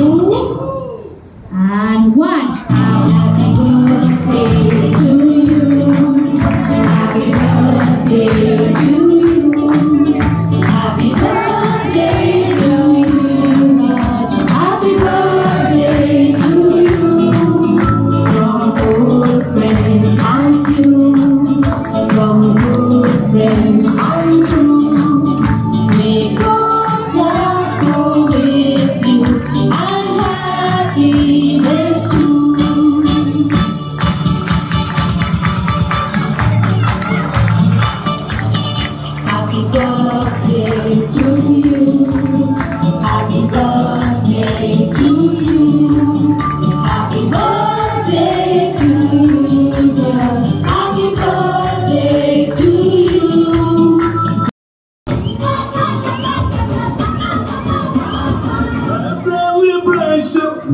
two, and one.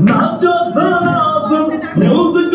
Not just music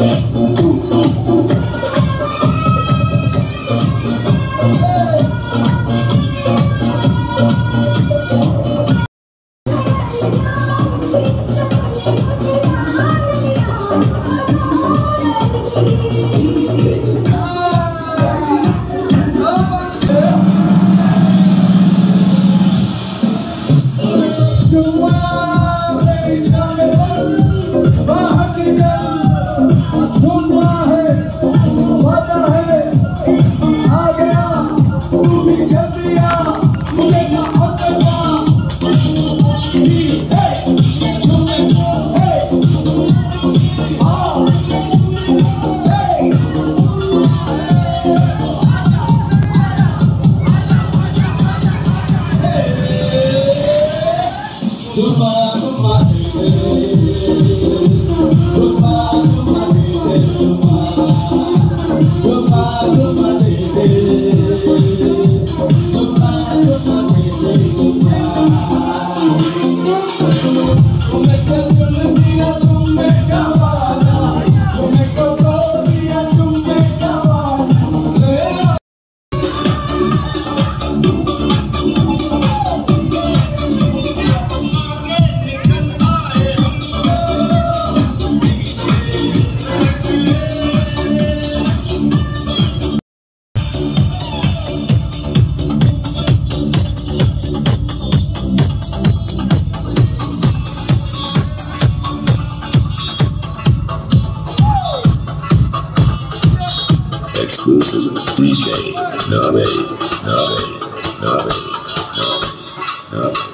exclusive Nabe,